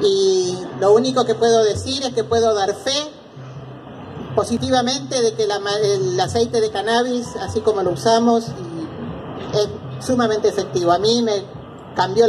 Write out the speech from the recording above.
y lo único que puedo decir es que puedo dar fe positivamente de que el aceite de cannabis, así como lo usamos, es sumamente efectivo. A mí me cambió la